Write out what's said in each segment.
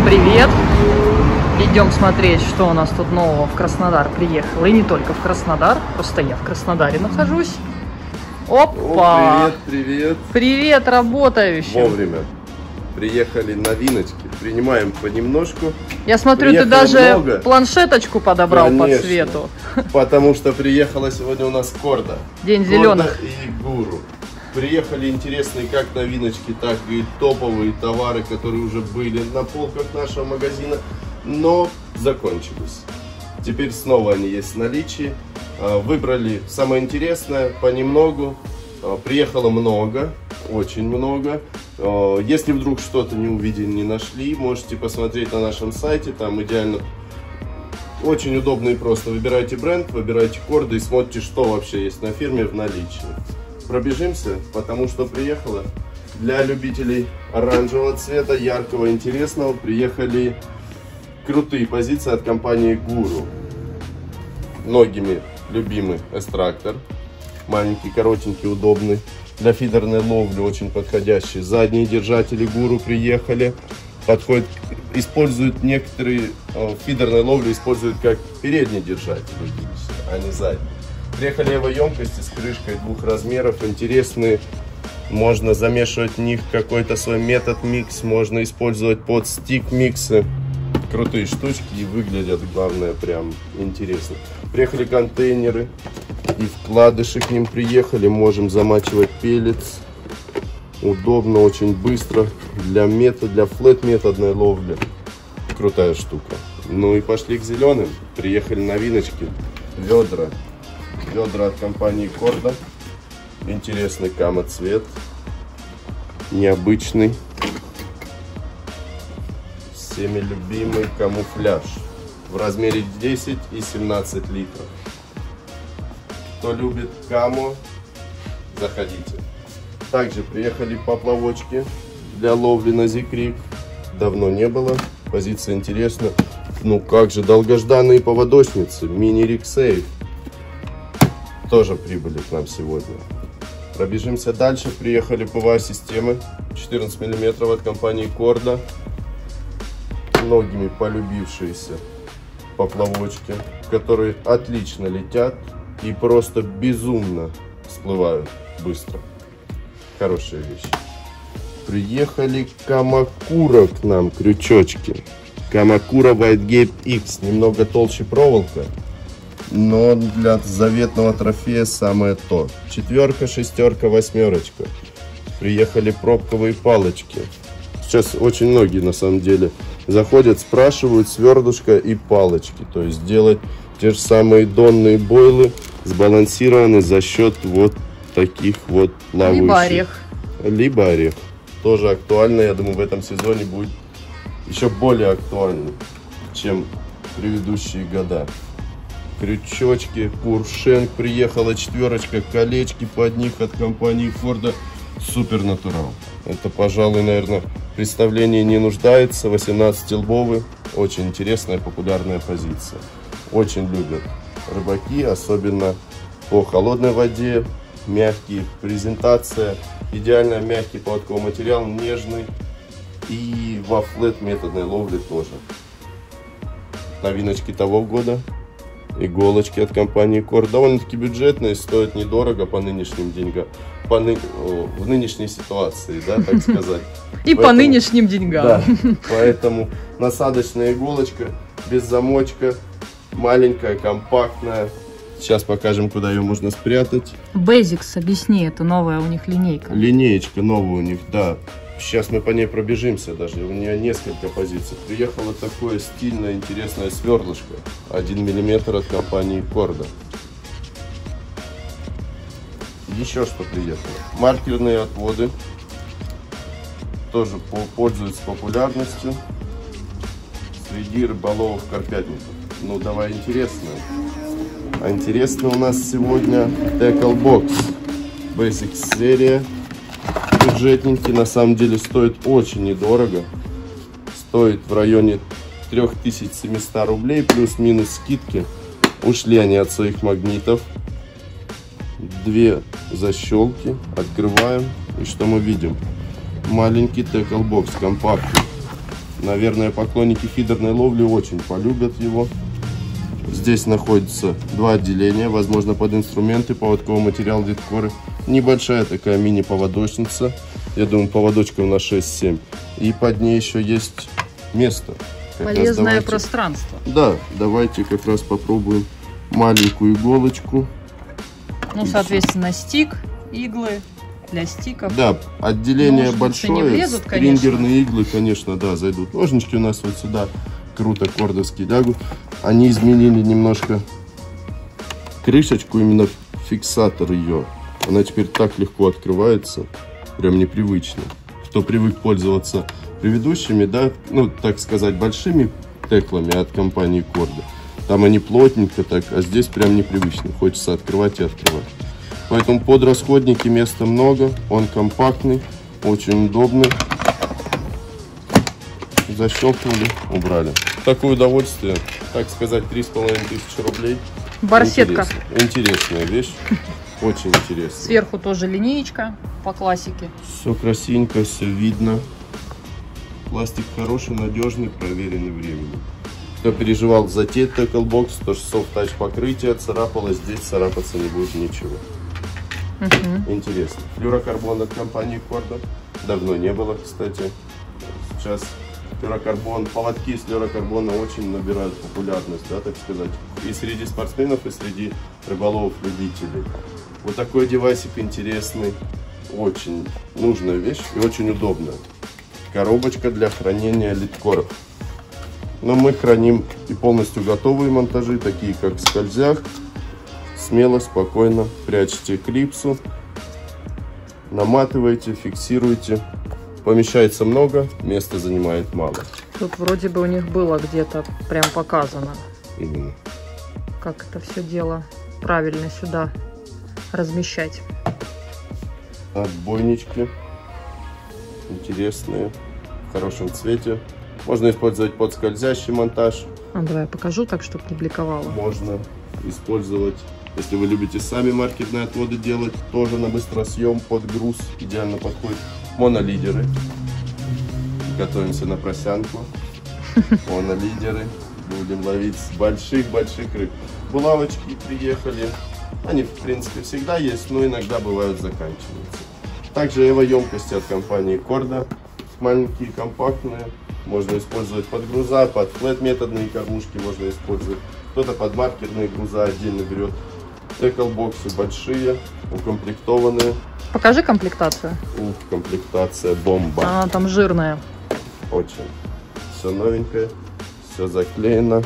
Всем привет! Идем смотреть, что у нас тут нового в Краснодар приехало. И не только в Краснодар, просто я в Краснодаре нахожусь. Опа! О, привет, привет. Привет, работающим! Вовремя. Приехали новиночки. Принимаем понемножку, Я смотрю, ты Приехало даже много. планшеточку подобрал по Конечно. цвету. потому что приехала сегодня у нас Корда. День Корда зеленых. и Гуру. Приехали интересные как новиночки, так и топовые товары, которые уже были на полках нашего магазина, но закончились. Теперь снова они есть в наличии. А, Выбрали самое интересное понемногу. А, Приехало много, очень много. А, Если вдруг что-то не увидели, не нашли, можете посмотреть на нашем сайте. Там идеально очень удобно и просто. Выбирайте бренд, выбирайте корды и смотрите, что вообще есть на фирме в наличии. Пробежимся, потому что приехала. Для любителей оранжевого цвета, яркого, интересного, приехали крутые позиции от компании Гуру. Многими любимый эстрактор. Маленький, коротенький, удобный. Для фидерной ловли очень подходящий. Задние держатели Гуру приехали. Подходит, используют некоторые э, в фидерной ловле используют как передний держатель, видите, а не задний. Приехали емкости с крышкой двух размеров, интересные. Можно замешивать в них какой-то свой метод микс, можно использовать под стик миксы. Крутые штучки и выглядят, главное, прям интересно. Приехали контейнеры и вкладыши к ним приехали. Можем замачивать пелец. Удобно, очень быстро. Для метод, для флет методной ловли. Крутая штука. Ну и пошли к зеленым. Приехали новиночки. Ведра. Ведра от компании Корда. Интересный камоцвет. Необычный. Всеми любимый камуфляж. В размере 10 и 17 литров. Кто любит камо, заходите. Также приехали поплавочки для ловли на зикрик. Давно не было. Позиция интересна. Ну как же, долгожданные поводочницы. Мини Риксейв. Тоже прибыли к нам сегодня. Пробежимся дальше. Приехали ПВА-системы 14 мм от компании Корда. Многими полюбившиеся поплавочки, которые отлично летят и просто безумно всплывают быстро. Хорошая вещь. Приехали Камакура к нам, крючочки. Камакура White Gate X. Немного толще проволока, но для заветного трофея самое то. Четверка, шестерка, восьмерочка. Приехали пробковые палочки. Сейчас очень многие на самом деле заходят, спрашивают свердушка и палочки. То есть делать те же самые донные бойлы сбалансированы за счет вот таких вот плавающих. Либо орех. Либо орех. Тоже актуально, я думаю, в этом сезоне будет еще более актуально, чем предыдущие года. Крючочки, Пуршенк приехала, четверочка, колечки под них от компании Форда. Супер натурал. Это, пожалуй, наверное, представление не нуждается. 18 лбовый. Очень интересная, популярная позиция. Очень любят рыбаки, особенно по холодной воде. Мягкий, презентация. Идеально мягкий поводковый материал, нежный. И во флет методной ловли тоже. Новиночки того года. Иголочки от компании Кор довольно-таки бюджетные, стоят недорого по нынешним деньгам, по ны- в нынешней ситуации, да, так сказать. И по нынешним деньгам. Да, поэтому насадочная иголочка без замочка, маленькая, компактная. Сейчас покажем, куда ее можно спрятать. Basics, объясни, это новая у них линейка. Линеечка новая у них, да. Сейчас мы по ней пробежимся даже. У нее несколько позиций. Приехало такое стильное, интересное сверлышко. 1 мм от компании Корда. Еще что приехало. Маркерные отводы. Тоже по- пользуются популярностью. Среди рыболовов карпятников. Ну, давай интересно. А интересно у нас сегодня Tackle Box. Basics серия бюджетненький, на самом деле стоит очень недорого. Стоит в районе 3700 рублей, плюс-минус скидки. Ушли они от своих магнитов. Две защелки, открываем. И что мы видим? Маленький tackle бокс, компактный. Наверное, поклонники фидерной ловли очень полюбят его. Здесь находится два отделения, возможно, под инструменты, поводковый материал, литкоры. Небольшая такая мини-поводочница. Я думаю, поводочка на 6-7. И под ней еще есть место. Как Полезное давайте... пространство. Да, давайте как раз попробуем маленькую иголочку. Ну, соответственно, стик, иглы для стиков. Да, отделение Ножницы большое. Не влезут, Стрингерные иглы, конечно, да, зайдут. Ножнички у нас вот сюда круто кордовские лягут. Они изменили немножко крышечку, именно фиксатор ее. Она теперь так легко открывается, прям непривычно. Кто привык пользоваться предыдущими, да, ну, так сказать, большими теклами от компании Корда, там они плотненько так, а здесь прям непривычно. Хочется открывать и открывать. Поэтому под расходники места много, он компактный, очень удобный. Защелкнули, убрали. Такое удовольствие, так сказать, три с половиной тысячи рублей. Барсетка. Интересная, интересная вещь. Очень интересно. Сверху тоже линеечка по классике. Все красивенько, все видно. Пластик хороший, надежный, проверенный временем. Кто переживал за те то что soft touch покрытие царапалось, здесь царапаться не будет ничего. Угу. Интересно. Флюрокарбон от компании Корда. Давно не было, кстати. Сейчас флюрокарбон, поводки из флюрокарбона очень набирают популярность, да, так сказать. И среди спортсменов, и среди рыболовов-любителей. Вот такой девайсик интересный. Очень нужная вещь и очень удобная. Коробочка для хранения литкоров. Но мы храним и полностью готовые монтажи, такие как скользяк, смело, спокойно прячьте клипсу, наматывайте, фиксируйте. Помещается много, места занимает мало. Тут вроде бы у них было где-то прям показано, угу. как это все дело правильно сюда размещать. Отбойнички интересные, в хорошем цвете. Можно использовать под скользящий монтаж. А, давай я покажу так, чтобы не бликовало. Можно использовать если вы любите сами маркетные отводы делать, тоже на быстросъем под груз идеально подходит. Монолидеры. Готовимся на просянку. Монолидеры. Будем ловить больших-больших рыб. Булавочки приехали. Они, в принципе, всегда есть, но иногда бывают заканчиваются. Также эво-емкости от компании Корда. Маленькие, компактные. Можно использовать под груза, под флет-методные кормушки можно использовать. Кто-то под маркерные груза отдельно берет. Эклбоксы большие, укомплектованные. Покажи комплектацию. Ух, комплектация бомба. Она там жирная. Очень. Все новенькое, все заклеено.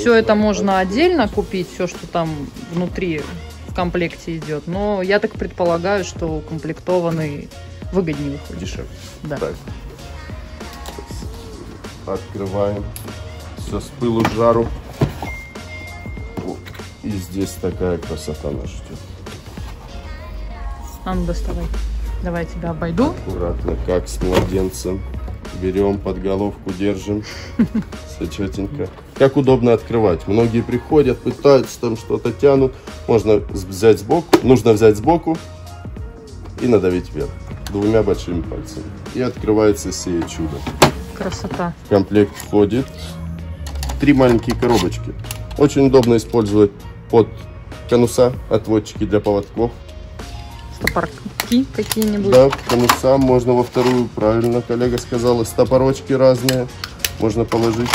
Все это можно отдельно купить, все, что там внутри в комплекте идет. Но я так предполагаю, что укомплектованный выгоднее выходит. Дешевле. Да. Так. Открываем. Все с пылу жару. И здесь такая красота нас ждет. А ну доставай. Давай я тебя обойду. Аккуратно, как с младенцем. Берем под головку, держим. Все четенько. Как удобно открывать. Многие приходят, пытаются там что-то тянут. Можно взять сбоку. Нужно взять сбоку и надавить вверх. Двумя большими пальцами. И открывается сие чудо. Красота. В комплект входит три маленькие коробочки. Очень удобно использовать под конуса, отводчики для поводков. Стопорки какие-нибудь? Да, конуса можно во вторую, правильно коллега сказала, стопорочки разные можно положить.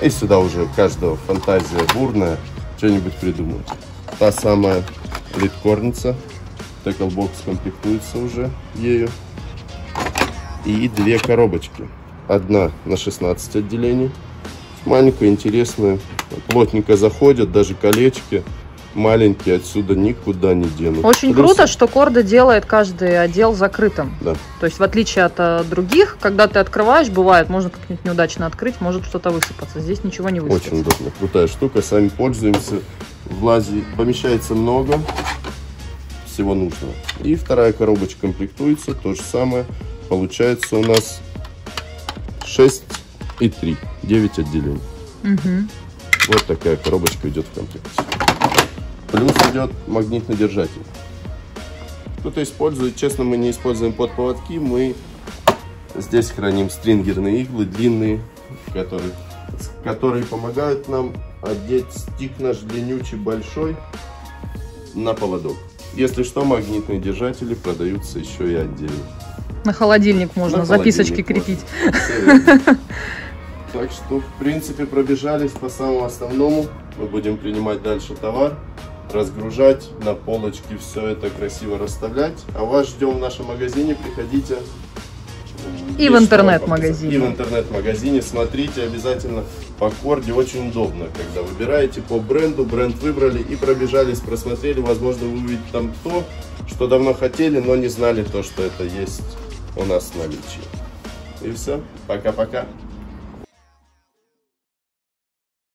И сюда уже каждого фантазия бурная, что-нибудь придумать. Та самая литкорница, теклбокс комплектуется уже ею. И две коробочки. Одна на 16 отделений, маленькая, интересная, плотненько заходят, даже колечки маленькие отсюда никуда не денут. Очень Плюс... круто, что Корда делает каждый отдел закрытым. Да. То есть в отличие от а, других, когда ты открываешь, бывает, можно как-нибудь неудачно открыть, может что-то высыпаться. Здесь ничего не высыпется. Очень удобно, крутая штука, сами пользуемся. В лазе помещается много всего нужного. И вторая коробочка комплектуется, то же самое. Получается у нас 6 и 3. 9 отделений. Угу. Вот такая коробочка идет в комплекте. Плюс идет магнитный держатель. Кто-то использует, честно, мы не используем под поводки, мы Здесь храним стрингерные иглы, длинные, которые, которые помогают нам одеть стик наш длиннючий большой на поводок. Если что, магнитные держатели продаются еще и отдельно. На холодильник можно На записочки холодильник крепить. можно. Так что, в принципе, пробежались по самому основному. Мы будем принимать дальше товар, разгружать, на полочке все это красиво расставлять. А вас ждем в нашем магазине, приходите. И Есть в интернет-магазине. И в интернет-магазине. Смотрите обязательно по корде. Очень удобно, когда выбираете по бренду. Бренд выбрали и пробежались, просмотрели. Возможно, вы увидите там то, что давно хотели, но не знали то, что это есть у нас в наличии. И все. Пока-пока.